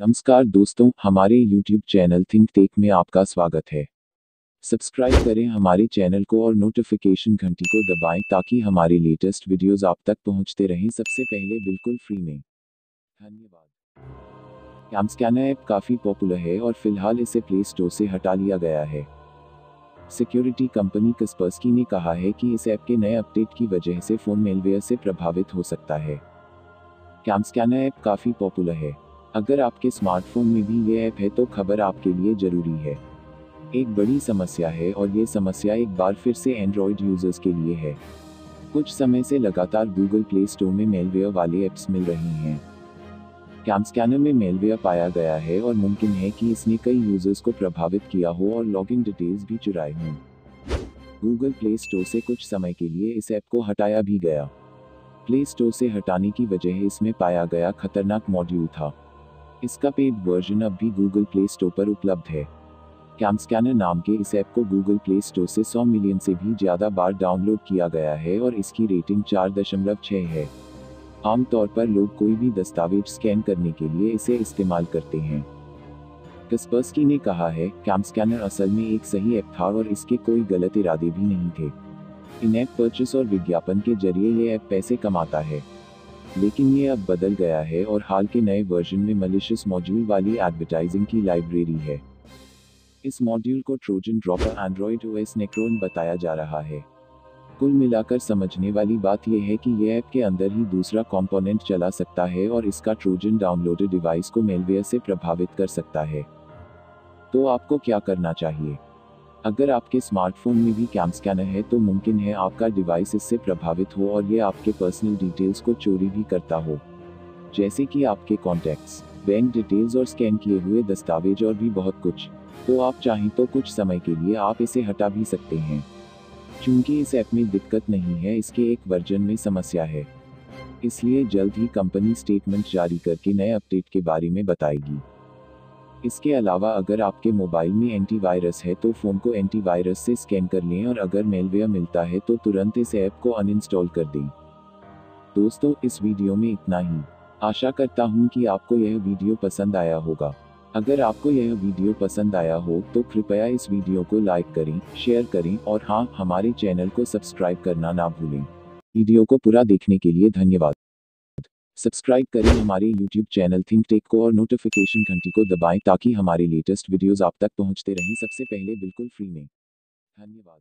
नमस्कार दोस्तों, हमारे YouTube चैनल थिंक टेक में आपका स्वागत है। सब्सक्राइब करें हमारे चैनल को और नोटिफिकेशन घंटी को दबाएँ ताकि हमारे लेटेस्ट वीडियोस आप तक पहुँचते रहें। सबसे पहले बिल्कुल फ्री में। धन्यवाद। कैम स्कैनर ऐप काफ़ी पॉपुलर है और फ़िलहाल इसे प्ले स्टोर से हटा लिया गया है। सिक्योरिटी कंपनी कस्पर्सकी ने कहा है कि इस ऐप के नए अपडेट की वजह से फ़ोन मेलवेयर से प्रभावित हो सकता है। कैम स्कैनर ऐप काफ़ी पॉपुलर है। अगर आपके स्मार्टफ़ोन में भी ये ऐप है तो खबर आपके लिए ज़रूरी है। एक बड़ी समस्या है और ये समस्या एक बार फिर से एंड्रॉयड यूज़र्स के लिए है। कुछ समय से लगातार गूगल प्ले स्टोर में मेलवेयर वाले ऐप्स मिल रही हैं। कैम स्कैनर में मेलवेयर पाया गया है और मुमकिन है कि इसने कई यूज़र्स को प्रभावित किया हो और लॉगिन डिटेल्स भी चुराए हों। गूगल प्ले स्टोर से कुछ समय के लिए इस ऐप को हटाया भी गया। प्ले स्टोर से हटाने की वजह इसमें पाया गया खतरनाक मॉड्यूल था। इसका पेड वर्जन अब भी गूगल प्ले स्टोर पर उपलब्ध है। कैम स्कैनर नाम के इस ऐप को गूगल प्ले स्टोर से 100 मिलियन से भी ज़्यादा बार डाउनलोड किया गया है और इसकी रेटिंग चार दशमलव छः है। आमतौर पर लोग कोई भी दस्तावेज़ स्कैन करने के लिए इसे इस्तेमाल करते हैं। कस्पर्सकी ने कहा है कैम स्कैनर असल में एक सही ऐप था और इसके कोई गलत इरादे भी नहीं थे। इन ऐप परचेस और विज्ञापन के ज़रिए ये ऐप पैसे कमाता है। लेकिन ये अब बदल गया है और हाल के नए वर्जन में मलिशियस मॉड्यूल वाली एडवर्टाइजिंग की लाइब्रेरी है। इस मॉड्यूल को trojan dropper Android OS Necron बताया जा रहा है। कुल मिलाकर समझने वाली बात यह है कि यह ऐप के अंदर ही दूसरा कंपोनेंट चला सकता है और इसका ट्रोजन डाउनलोडेड डिवाइस को मेलवेयर से प्रभावित कर सकता है। तो आपको क्या करना चाहिए? अगर आपके स्मार्टफ़ोन में भी कैम स्कैनर है तो मुमकिन है आपका डिवाइस इससे प्रभावित हो और ये आपके पर्सनल डिटेल्स को चोरी भी करता हो। जैसे कि आपके कॉन्टैक्ट्स बैंक डिटेल्स और स्कैन किए हुए दस्तावेज़ और भी बहुत कुछ। तो आप चाहें तो कुछ समय के लिए आप इसे हटा भी सकते हैं। चूँकि इस ऐप में दिक्कत नहीं है, इसके एक वर्जन में समस्या है। इसलिए जल्द ही कंपनी स्टेटमेंट जारी करके नए अपडेट के बारे में बताएगी। इसके अलावा अगर आपके मोबाइल में एंटीवायरस है तो फ़ोन को एंटीवायरस से स्कैन कर लें और अगर मेलवेयर मिलता है तो तुरंत इस ऐप को अनइंस्टॉल कर दें। दोस्तों, इस वीडियो में इतना ही। आशा करता हूँ कि आपको यह वीडियो पसंद आया होगा। अगर आपको यह वीडियो पसंद आया हो तो कृपया इस वीडियो को लाइक करें शेयर करें और हाँ हमारे चैनल को सब्सक्राइब करना ना भूलें। वीडियो को पूरा देखने के लिए धन्यवाद। सब्सक्राइब करें हमारे यूट्यूब चैनल थिंक टेक को और नोटिफिकेशन घंटी को दबाएँ ताकि हमारे लेटेस्ट वीडियोस आप तक पहुँचते रहें। सबसे पहले बिल्कुल फ्री में। धन्यवाद।